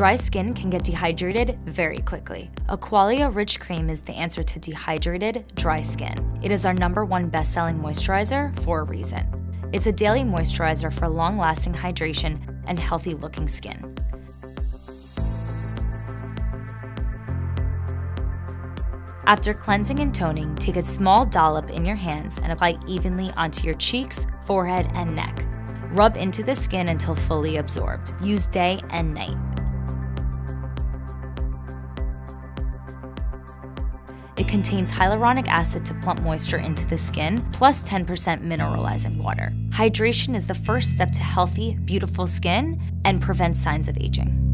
Dry skin can get dehydrated very quickly. Aqualia Rich Cream is the answer to dehydrated, dry skin. It is our number one best selling moisturizer for a reason. It's a daily moisturizer for long lasting hydration and healthy looking skin. After cleansing and toning, take a small dollop in your hands and apply evenly onto your cheeks, forehead, and neck. Rub into the skin until fully absorbed. Use day and night. It contains hyaluronic acid to plump moisture into the skin, plus 10% mineralizing water. Hydration is the first step to healthy, beautiful skin and prevents signs of aging.